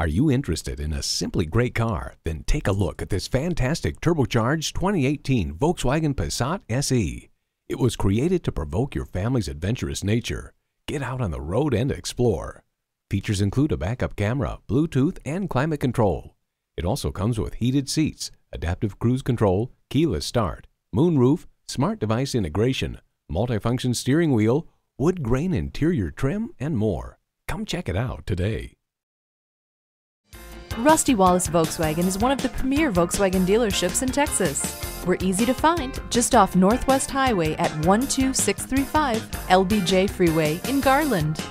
Are you interested in a simply great car? Then take a look at this fantastic turbocharged 2018 Volkswagen Passat SE. It was created to provoke your family's adventurous nature. Get out on the road and explore. Features include a backup camera, Bluetooth, and climate control. It also comes with heated seats, adaptive cruise control, keyless start, moonroof, smart device integration, multifunction steering wheel, wood grain interior trim, and more. Come check it out today. Rusty Wallis Volkswagen is one of the premier Volkswagen dealerships in Texas. We're easy to find just off Northwest Highway at 12635 LBJ Freeway in Garland.